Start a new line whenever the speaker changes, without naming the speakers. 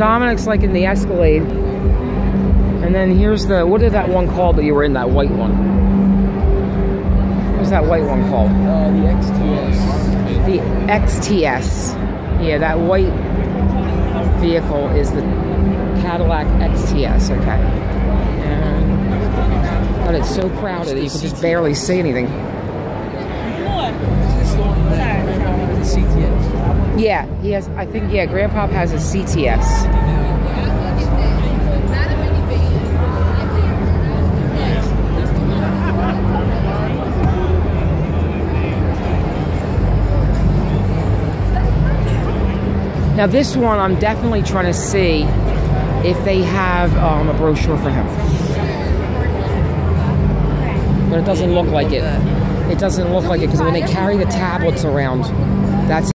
Dominic's like in the Escalade. And then here's the, what is that one called that you were in, that white one? What's that white one called?
Uh, the XTS.
The XTS. Yeah, that white vehicle is the Cadillac XTS, okay. And, but it's so crowded that you can just barely see anything. Yeah, he has, I think, yeah, Grandpa has a CTS. Now this one, I'm definitely trying to see if they have um, a brochure for him. But it doesn't look like it. It doesn't look like it because when they carry the tablets around, that's